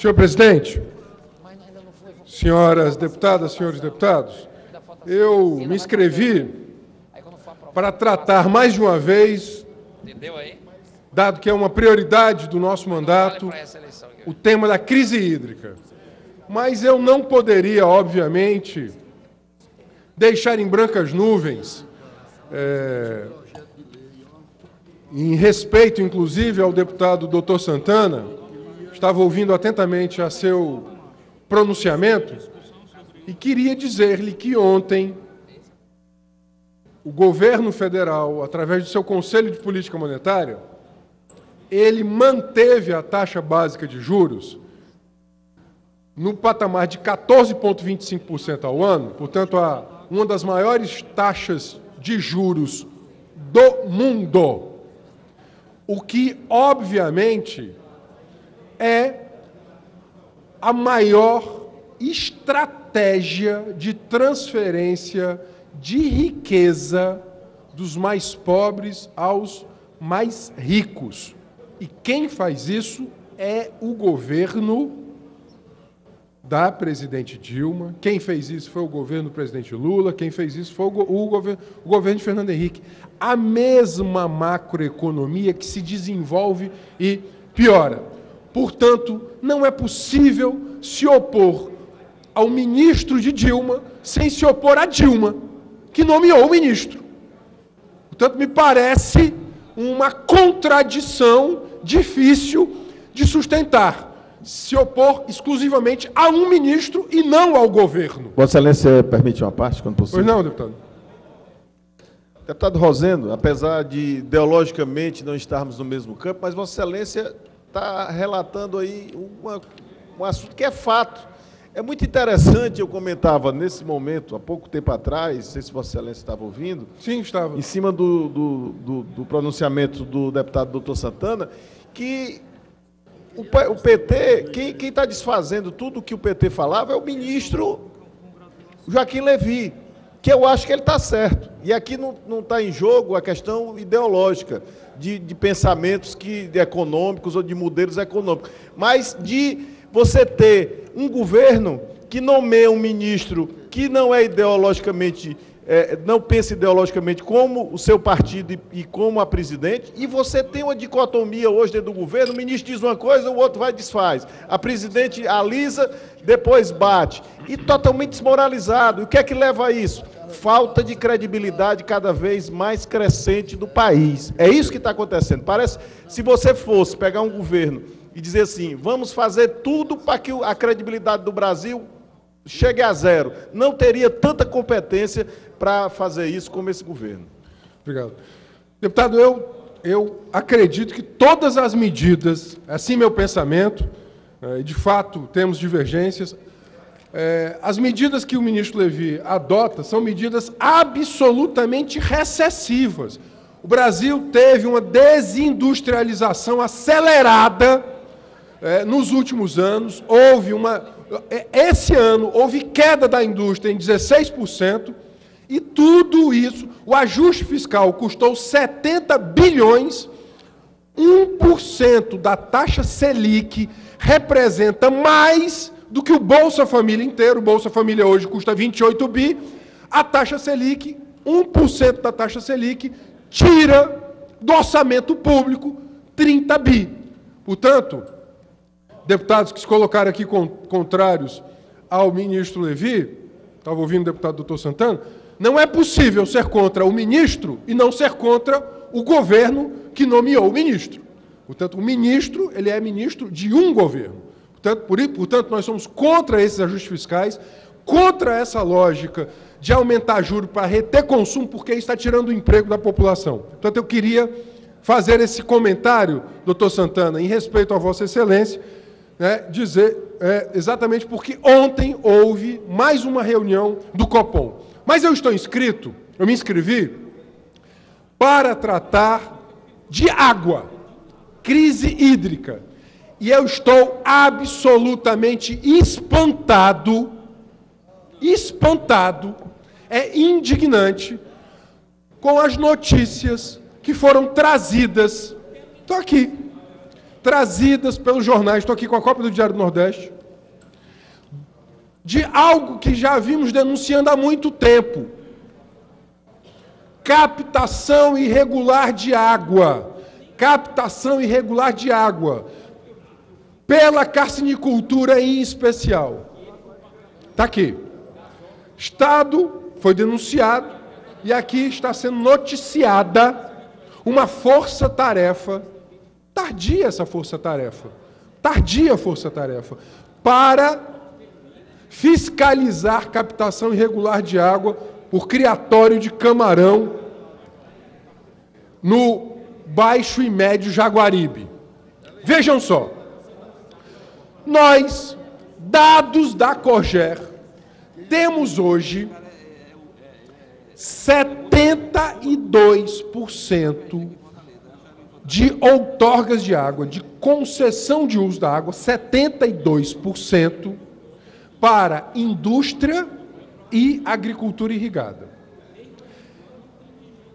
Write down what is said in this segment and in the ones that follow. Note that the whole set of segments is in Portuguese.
Senhor presidente, senhoras deputadas, senhores deputados, eu me inscrevi para tratar mais de uma vez, dado que é uma prioridade do nosso mandato, o tema da crise hídrica. Mas eu não poderia, obviamente, deixar em brancas nuvens, é, em respeito, inclusive, ao deputado doutor Santana, estava ouvindo atentamente a seu pronunciamento e queria dizer-lhe que ontem o governo federal, através do seu Conselho de Política Monetária, ele manteve a taxa básica de juros no patamar de 14,25% ao ano, portanto, a, uma das maiores taxas de juros do mundo. O que, obviamente, é a maior estratégia de transferência de riqueza dos mais pobres aos mais ricos. E quem faz isso é o governo da presidente Dilma. Quem fez isso foi o governo do presidente Lula. Quem fez isso foi o, o, governo, o governo de Fernando Henrique. A mesma macroeconomia que se desenvolve e piora. Portanto, não é possível se opor ao ministro de Dilma sem se opor a Dilma, que nomeou o ministro. Portanto, me parece uma contradição difícil de sustentar. Se opor exclusivamente a um ministro e não ao governo. Vossa Excelência permite uma parte, quando possível? Pois não, deputado. Deputado Rosendo, apesar de ideologicamente não estarmos no mesmo campo, mas Vossa Excelência está relatando aí uma, um assunto que é fato. É muito interessante, eu comentava nesse momento, há pouco tempo atrás, não sei se Vossa Excelência estava ouvindo. Sim, estava. Em cima do, do, do, do pronunciamento do deputado doutor Santana, que o, o PT, quem está desfazendo tudo o que o PT falava é o ministro Joaquim Levi, que eu acho que ele está certo. E aqui não está em jogo a questão ideológica de, de pensamentos que, de econômicos ou de modelos econômicos, mas de você ter um governo que nomeia um ministro que não é ideologicamente, é, não pensa ideologicamente como o seu partido e, e, como a presidente, e você tem uma dicotomia hoje dentro do governo, o ministro diz uma coisa, o outro vai e desfaz. A presidente alisa, depois bate. E totalmente desmoralizado. E o que é que leva a isso? falta de credibilidade cada vez mais crescente do país. É isso que está acontecendo. Parece, se você fosse pegar um governo e dizer assim, vamos fazer tudo para que a credibilidade do Brasil chegue a zero, não teria tanta competência para fazer isso como esse governo. Obrigado. Deputado, eu, eu acredito que todas as medidas, assim meu pensamento, eh, de fato temos divergências, é, as medidas que o ministro Levi adota são medidas absolutamente recessivas. O Brasil teve uma desindustrialização acelerada é, nos últimos anos. Houve uma. É, esse ano houve queda da indústria em 16%, e tudo isso, o ajuste fiscal custou 70 bilhões, 1% da taxa Selic representa mais do que o Bolsa Família inteiro. O Bolsa Família hoje custa 28 bi. A taxa Selic, 1% da taxa Selic, tira do orçamento público 30 bi. Portanto, deputados que se colocaram aqui contrários ao ministro Levi, estava ouvindo o deputado doutor Santana, não é possível ser contra o ministro e não ser contra o governo que nomeou o ministro. Portanto, o ministro, ele é ministro de um governo. Portanto, por, portanto, nós somos contra esses ajustes fiscais, contra essa lógica de aumentar juros para reter consumo, porque está tirando o emprego da população. Portanto, eu queria fazer esse comentário, doutor Santana, em respeito a Vossa Excelência, né, dizer é, exatamente porque ontem houve mais uma reunião do COPOM. Mas eu estou inscrito, eu me inscrevi, para tratar de água, crise hídrica. E eu estou absolutamente espantado, espantado, é indignante com as notícias que foram trazidas. Estou aqui. Trazidas pelos jornais, estou aqui com a cópia do Diário do Nordeste, de algo que já vimos denunciando há muito tempo: captação irregular de água. Captação irregular de água. Pela carcinicultura em especial. Está aqui. Estado foi denunciado e aqui está sendo noticiada uma força-tarefa, tardia essa força-tarefa, tardia força-tarefa, para fiscalizar captação irregular de água por criatório de camarão no Baixo e Médio Jaguaribe. Vejam só. Nós, dados da Corger, temos hoje 72% de outorgas de água, de concessão de uso da água, 72% para indústria e agricultura irrigada.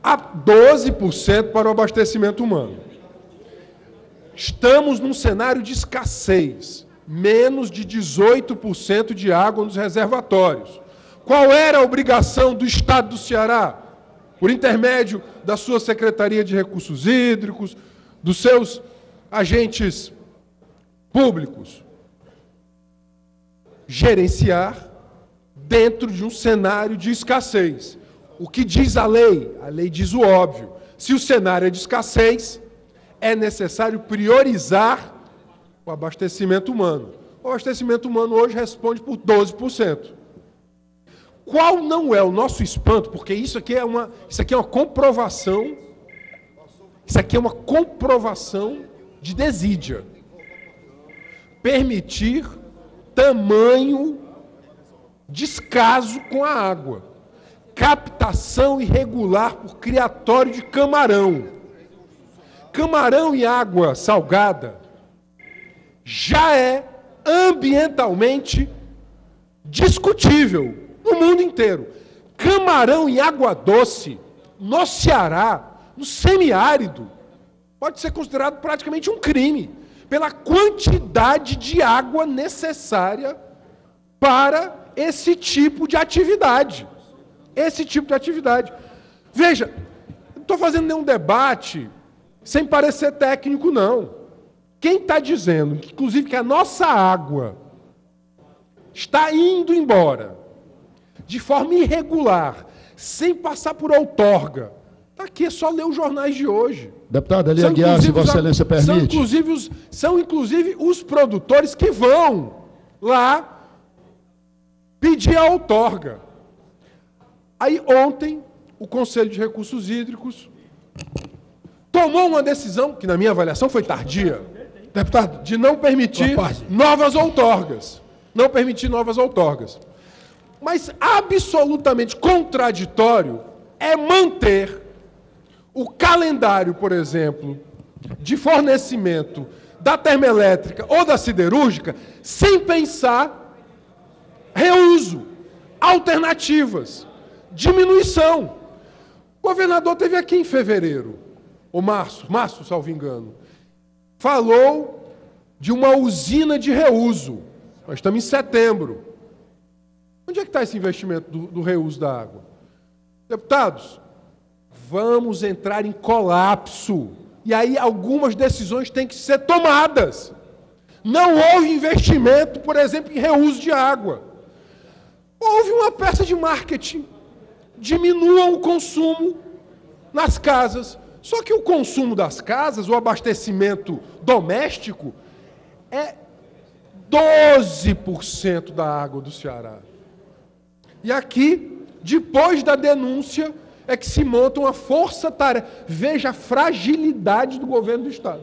A 12% para o abastecimento humano. Estamos num cenário de escassez, menos de 18% de água nos reservatórios. Qual era a obrigação do Estado do Ceará? Por intermédio da sua Secretaria de Recursos Hídricos, dos seus agentes públicos, gerenciar dentro de um cenário de escassez. O que diz a lei? A lei diz o óbvio. Se o cenário é de escassez, é necessário priorizar o abastecimento humano. O abastecimento humano hoje responde por 12%. Qual não é o nosso espanto? Porque isso aqui é uma, isso aqui é uma comprovação. Isso aqui é uma comprovação de desídia. Permitir tamanho descaso com a água. Captação irregular por criatório de camarão. Camarão e água salgada já é ambientalmente discutível no mundo inteiro. Camarão em água doce, no Ceará, no semiárido, pode ser considerado praticamente um crime, pela quantidade de água necessária para esse tipo de atividade. Esse tipo de atividade. Veja, não estou fazendo nenhum debate sem parecer técnico, não. Quem está dizendo, inclusive, que a nossa água está indo embora de forma irregular, sem passar por outorga. Está aqui, é só ler os jornais de hoje. Deputado Elia Guiar, se Vossa Excelência permite. São inclusive, os, são inclusive os produtores que vão lá pedir a outorga. Aí ontem, o Conselho de Recursos Hídricos tomou uma decisão, que na minha avaliação foi tardia, deputado, de não permitir novas outorgas. Não permitir novas outorgas. Mas absolutamente contraditório é manter o calendário, por exemplo, de fornecimento da termoelétrica ou da siderúrgica sem pensar reuso, alternativas, diminuição. O governador teve aqui em fevereiro, o março, março, salvo engano, falou de uma usina de reuso. Nós estamos em setembro. Onde é que está esse investimento do, do reuso da água? Deputados, vamos entrar em colapso. E aí algumas decisões têm que ser tomadas. Não houve investimento, por exemplo, em reuso de água. Houve uma peça de marketing. Diminuam o consumo nas casas. Só que o consumo das casas, o abastecimento doméstico, é 12% da água do Ceará. E aqui, depois da denúncia, é que se monta uma força-tarefa. Veja a fragilidade do governo do Estado.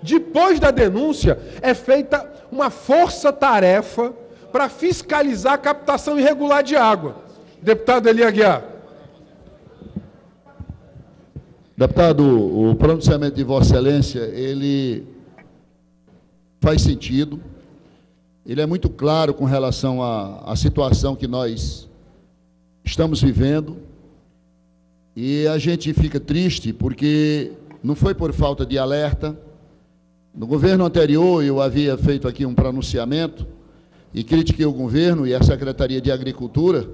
Depois da denúncia, é feita uma força-tarefa para fiscalizar a captação irregular de água. Deputado Eli Aguiar. Deputado, o pronunciamento de Vossa Excelência, ele faz sentido ele é muito claro com relação à, à situação que nós estamos vivendo. E a gente fica triste porque não foi por falta de alerta, No governo anterior, eu havia feito aqui um pronunciamento e critiquei o governo e a Secretaria de Agricultura,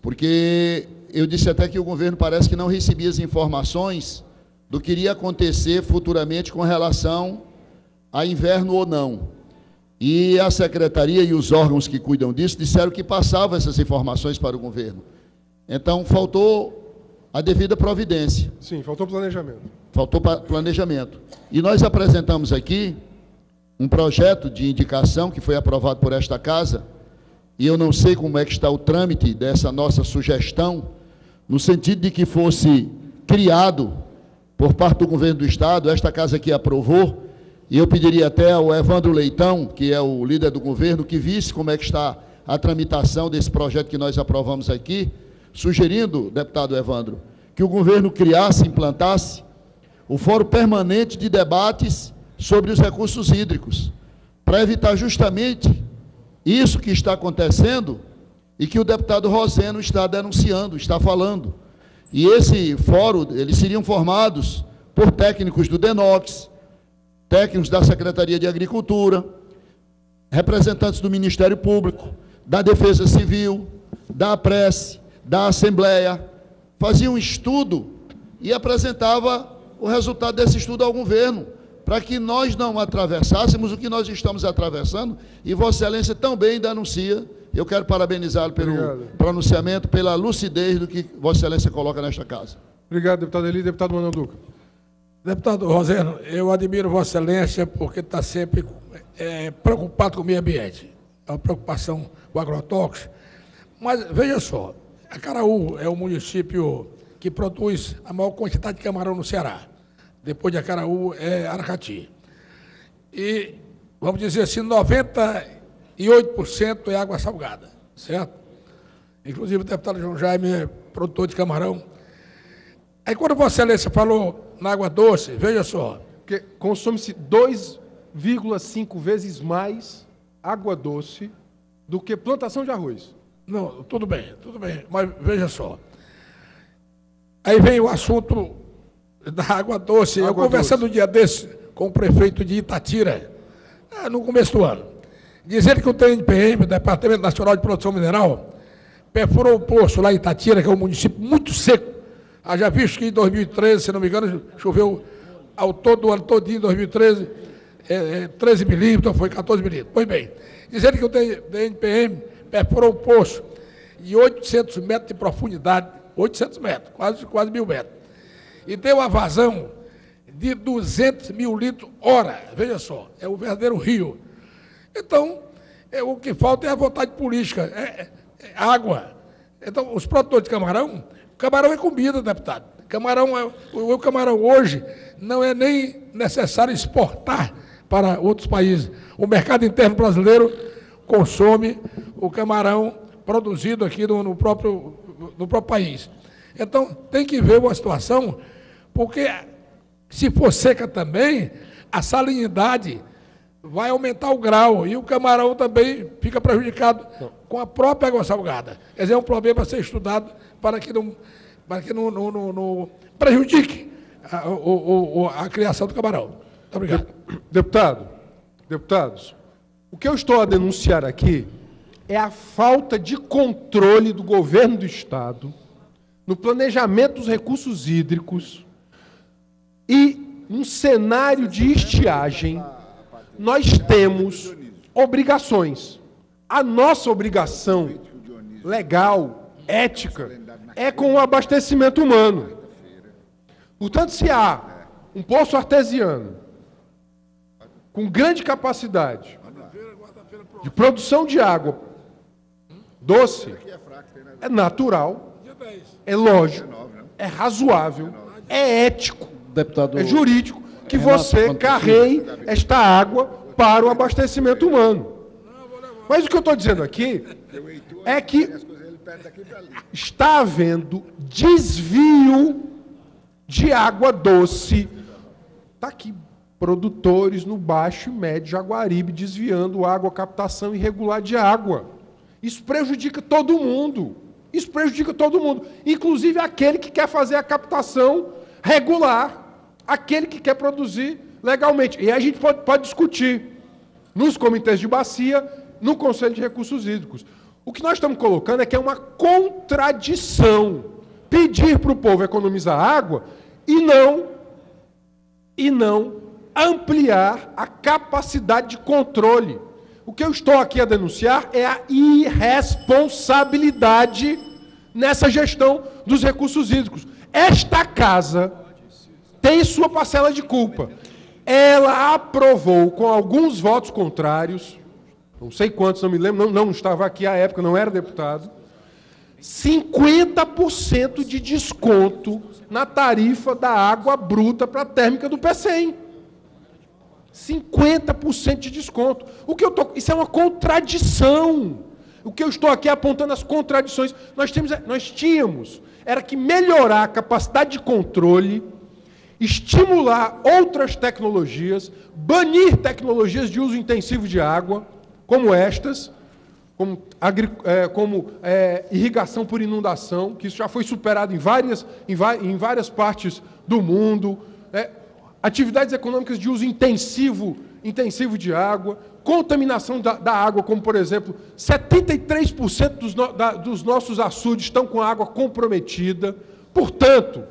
porque eu disse até que o governo parece que não recebia as informações do que iria acontecer futuramente com relação a inverno ou não. E a secretaria e os órgãos que cuidam disso disseram que passavam essas informações para o governo. Então, faltou a devida providência. Sim, faltou planejamento. Faltou planejamento. E nós apresentamos aqui um projeto de indicação que foi aprovado por esta casa, e eu não sei como é que está o trâmite dessa nossa sugestão, no sentido de que fosse criado por parte do governo do Estado, esta casa aqui aprovou, e eu pediria até ao Evandro Leitão, que é o líder do governo, que visse como é que está a tramitação desse projeto que nós aprovamos aqui, sugerindo, deputado Evandro, que o governo criasse, implantasse o Fórum Permanente de Debates sobre os Recursos Hídricos, para evitar justamente isso que está acontecendo e que o deputado Roseno está denunciando, está falando. E esse fórum, eles seriam formados por técnicos do DENOX, técnicos da Secretaria de Agricultura, representantes do Ministério Público, da Defesa Civil, da Prece, da Assembleia, faziam um estudo e apresentava o resultado desse estudo ao governo, para que nós não atravessássemos o que nós estamos atravessando, e Vossa Excelência também denuncia. Eu quero parabenizá-lo pelo Obrigado. pronunciamento, pela lucidez do que Vossa Excelência coloca nesta casa. Obrigado, deputado Eli. Deputado Manuel Duca. Deputado Roseno, eu admiro Vossa Excelência porque está sempre é, preocupado com o meio ambiente. É uma preocupação com agrotóxicos. Mas veja só, Acaraú é o município que produz a maior quantidade de camarão no Ceará. Depois de Acaraú é Aracati. E, vamos dizer assim, 98% é água salgada, certo? Inclusive o deputado João Jaime é produtor de camarão. Aí quando Vossa Excelência falou na água doce, veja só. Porque consome-se 2,5 vezes mais água doce do que plantação de arroz. Não, tudo bem, tudo bem, mas veja só. Aí vem o assunto da água doce. Água Eu conversando um dia desse com o prefeito de Itatira, ah, no começo do ano, dizendo que o TNPM, o Departamento Nacional de Produção Mineral, perfurou um poço lá em Itatira, que é um município muito seco, Haja visto que em 2013, se não me engano, choveu ao todo o ano todinho, em 2013, é, é, 13 milímetros, foi 14 milímetros. Pois bem, dizendo que o DNPM perfurou um poço de 800 metros de profundidade, 800 metros, quase, quase mil metros, e deu a vazão de 200 mil litros hora. Veja só, é o verdadeiro rio. Então, é, o que falta é a vontade política, é, é, é água. Então, os produtores de camarão Camarão é comida, deputado. Camarão é, o, o camarão hoje não é nem necessário exportar para outros países. O mercado interno brasileiro consome o camarão produzido aqui no, no próprio, no próprio país. Então, tem que ver uma situação, porque se for seca também, a salinidade vai aumentar o grau e o camarão também fica prejudicado com a própria água salgada. Quer dizer, é um problema a ser estudado para que não, para que não, não, não, não prejudique a, o, o, a criação do camarão. Muito obrigado. Deputado, deputados, o que eu estou a denunciar aqui é a falta de controle do governo do Estado no planejamento dos recursos hídricos e um cenário de estiagem, nós temos obrigações. A nossa obrigação legal ética é com o abastecimento humano. Portanto, se há um poço artesiano com grande capacidade de produção de água doce, é natural, é lógico, é razoável, é ético, é jurídico que você carreie esta água para o abastecimento humano. Mas o que eu estou dizendo aqui é que está havendo desvio de água doce. Está aqui, produtores no Baixo e Médio Jaguaribe desviando água, captação irregular de água. Isso prejudica todo mundo. Isso prejudica todo mundo, inclusive aquele que quer fazer a captação regular, aquele que quer produzir legalmente. E aí a gente pode, pode discutir nos comitês de bacia, no Conselho de Recursos Hídricos. O que nós estamos colocando é que é uma contradição pedir para o povo economizar água e não e não ampliar a capacidade de controle. O que eu estou aqui a denunciar é a irresponsabilidade nessa gestão dos recursos hídricos. Esta casa tem sua parcela de culpa. Ela aprovou com alguns votos contrários, não sei quantos, não me lembro, não, não estava aqui à época, não era deputado, 50% de desconto na tarifa da água bruta para a térmica do PCM. 50% de desconto. O que eu tô, isso é uma contradição. O que eu estou aqui apontando as contradições. Nós, temos, nós tínhamos, era que melhorar a capacidade de controle, estimular outras tecnologias, banir tecnologias de uso intensivo de água, como estas, como, é, como é, irrigação por inundação, que isso já foi superado em várias, em, em várias partes do mundo. É, atividades econômicas de uso intensivo, intensivo de água, contaminação da, da água, como por exemplo, 73% dos, no, da, dos nossos açudes estão com água comprometida. Portanto,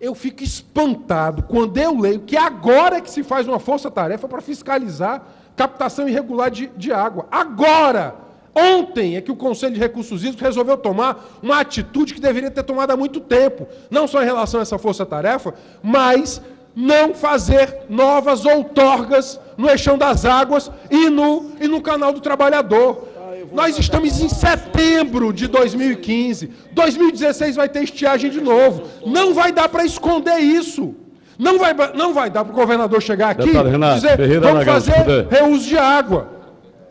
eu fico espantado quando eu leio que agora é que se faz uma força-tarefa para fiscalizar captação irregular de, de água. Agora! Ontem é que o Conselho de Recursos Hídricos resolveu tomar uma atitude que deveria ter tomado há muito tempo, não só em relação a essa força-tarefa, mas não fazer novas outorgas no eixão das águas e no, e no canal do trabalhador. Nós estamos em setembro de 2015. 2016 vai ter estiagem de novo. Não vai dar para esconder isso. Não vai, não vai dar para o governador chegar aqui e dizer Ferreira vamos fazer reuso de água.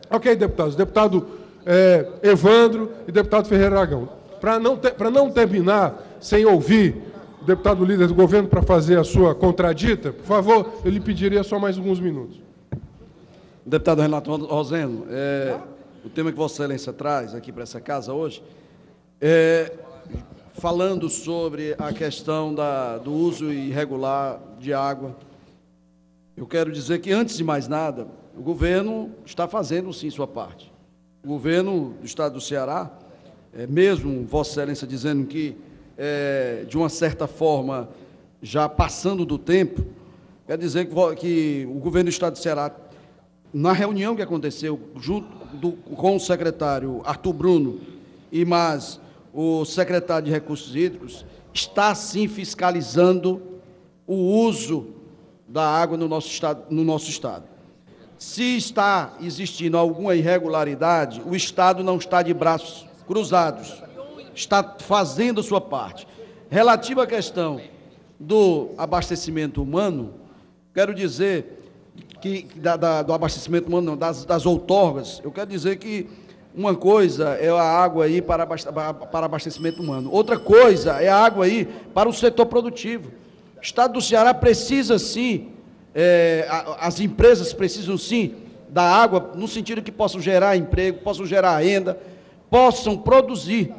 Ok, deputados. Deputado é, Evandro e deputado Ferreira Aragão. Para não, não terminar sem ouvir o deputado líder do governo para fazer a sua contradita, por favor, eu lhe pediria só mais alguns minutos. Deputado Renato Rosendo, é, o tema que Vossa Excelência traz aqui para essa casa hoje é falando sobre a questão da, do uso irregular de água. Eu quero dizer que, antes de mais nada, o governo está fazendo sim sua parte o governo do estado do Ceará, é, mesmo Vossa Excelência dizendo que, é, de uma certa forma, já passando do tempo, quer dizer que, que, o governo do estado do Ceará, na reunião que aconteceu junto do, com o secretário Arthur Bruno e mais o secretário de Recursos Hídricos, está sim fiscalizando o uso da água no nosso estado. No nosso estado. Se está existindo alguma irregularidade, o Estado não está de braços cruzados, está fazendo a sua parte. Relativo à questão do abastecimento humano, quero dizer que da, da, do abastecimento humano, não, das, das outorgas, eu quero dizer que uma coisa é a água aí para, para abastecimento humano, outra coisa é a água aí para o setor produtivo. O Estado do Ceará precisa sim é, as empresas precisam sim da água, no sentido que possam gerar emprego, possam gerar renda, possam produzir.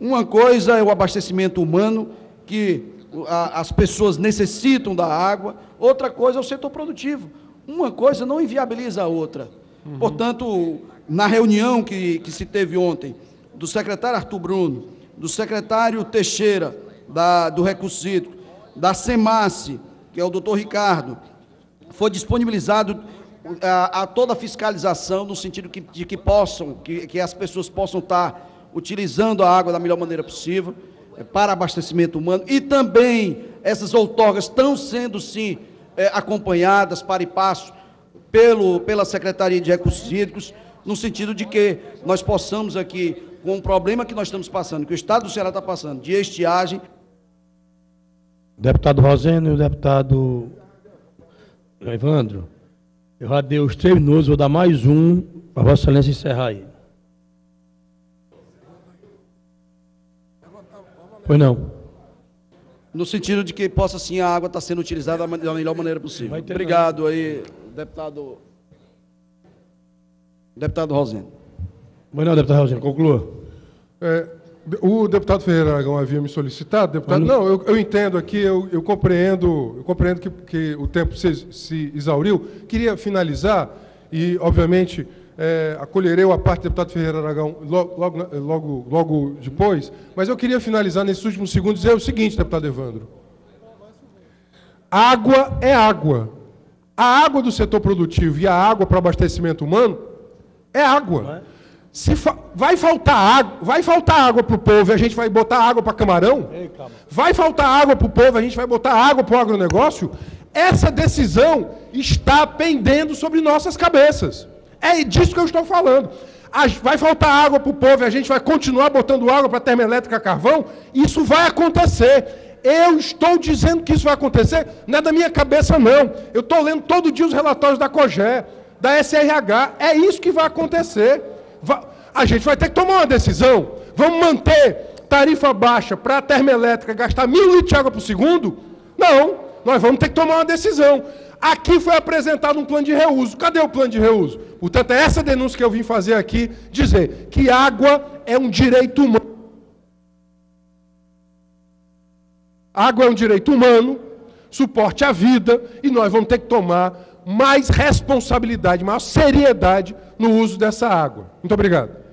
Uma coisa é o abastecimento humano, que as pessoas necessitam da água, outra coisa é o setor produtivo. Uma coisa não inviabiliza a outra. Uhum. Portanto, na reunião que, que se teve ontem, do secretário Arthur Bruno, do secretário Teixeira, da, do Recursos Hídricos, da SEMASSE, que é o doutor Ricardo, foi disponibilizado a, a, toda a fiscalização no sentido que, de que possam, que, que as pessoas possam estar utilizando a água da melhor maneira possível é, para abastecimento humano e também essas outorgas estão sendo sim é, acompanhadas para e passo pelo, pela Secretaria de Recursos Hídricos, no sentido de que nós possamos aqui, com o problema que nós estamos passando, que o Estado do Ceará está passando, de estiagem. Deputado Roseno e o deputado Evandro, eu já dei os três minutos, vou dar mais um para Vossa Excelência encerrar aí. Pois não. No sentido de que possa sim a água estar tá sendo utilizada da melhor maneira possível. Obrigado aí, deputado. Deputado Rosendo. Não, deputado Rosendo, conclua. É, O deputado Ferreira Aragão havia me solicitado, deputado. Não, eu, eu entendo aqui, eu, eu, compreendo, eu compreendo que, que o tempo se, se, exauriu. Queria finalizar e, obviamente, é, acolherei a parte do deputado Ferreira Aragão logo, logo, logo, logo depois, mas eu queria finalizar nesses últimos segundos e dizer o seguinte, deputado Evandro. Água é água. A água do setor produtivo e a água para abastecimento humano é água. Se fa vai faltar água, vai faltar água para o povo e a gente vai botar água para camarão? Vai faltar água para o povo e a gente vai botar água para o agronegócio? Essa decisão está pendendo sobre nossas cabeças. É disso que eu estou falando. Vai faltar água para o povo e a gente vai continuar botando água para a termoelétrica a carvão? Isso vai acontecer. Eu estou dizendo que isso vai acontecer, não é da minha cabeça, não. Eu estou lendo todo dia os relatórios da COGÉ, da SRH. É isso que vai acontecer. A gente vai ter que tomar uma decisão. Vamos manter tarifa baixa para a termoelétrica gastar mil litros de água por segundo? Não. Nós vamos ter que tomar uma decisão. Aqui foi apresentado um plano de reuso. Cadê o plano de reuso? Portanto, é essa denúncia que eu vim fazer aqui, dizer que água é um direito humano. Água é um direito humano, suporte à vida, e nós vamos ter que tomar mais responsabilidade, maior seriedade no uso dessa água. Muito obrigado.